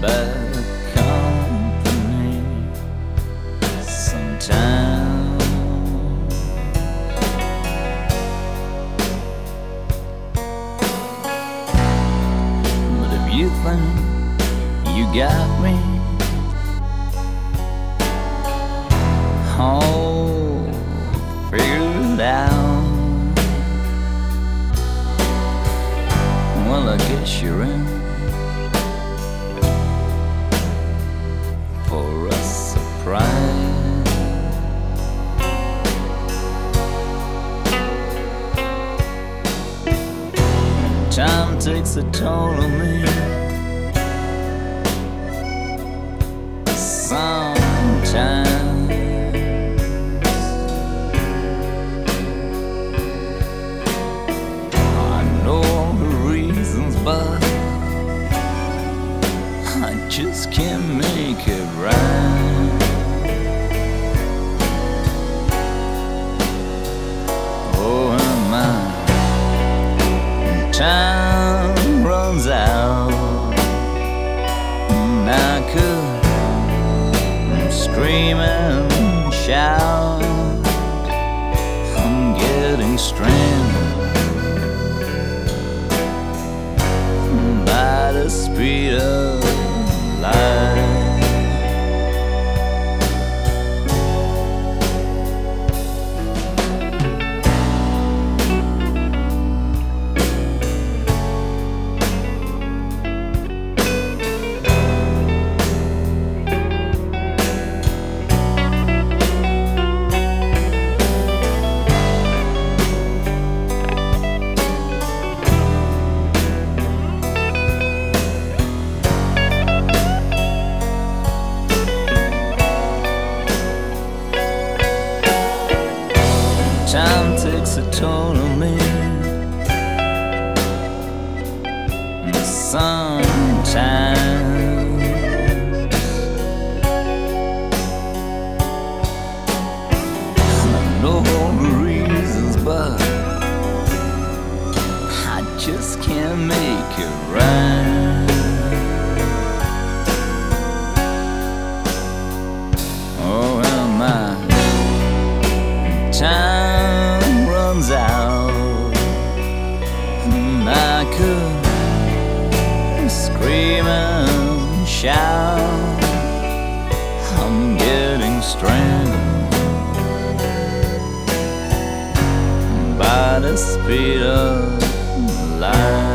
bad company sometimes. But if you think you got me, all figured out, well, I guess you're in. Time takes a toll on me. Sometimes I know the reasons, but I just can't make it right. Oh, am time and shout. I'm getting stranded I could scream and shout I'm getting stranded by the speed of life